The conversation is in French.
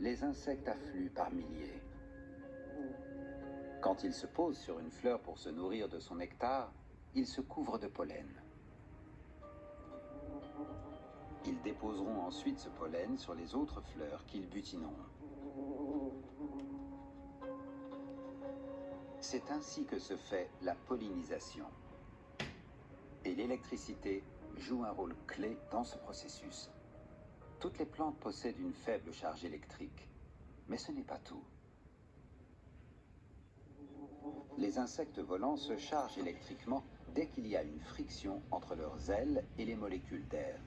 les insectes affluent par milliers. Quand ils se posent sur une fleur pour se nourrir de son nectar, ils se couvrent de pollen. Ils déposeront ensuite ce pollen sur les autres fleurs qu'ils butineront. C'est ainsi que se fait la pollinisation. Et l'électricité joue un rôle clé dans ce processus. Toutes les plantes possèdent une faible charge électrique, mais ce n'est pas tout. Les insectes volants se chargent électriquement dès qu'il y a une friction entre leurs ailes et les molécules d'air.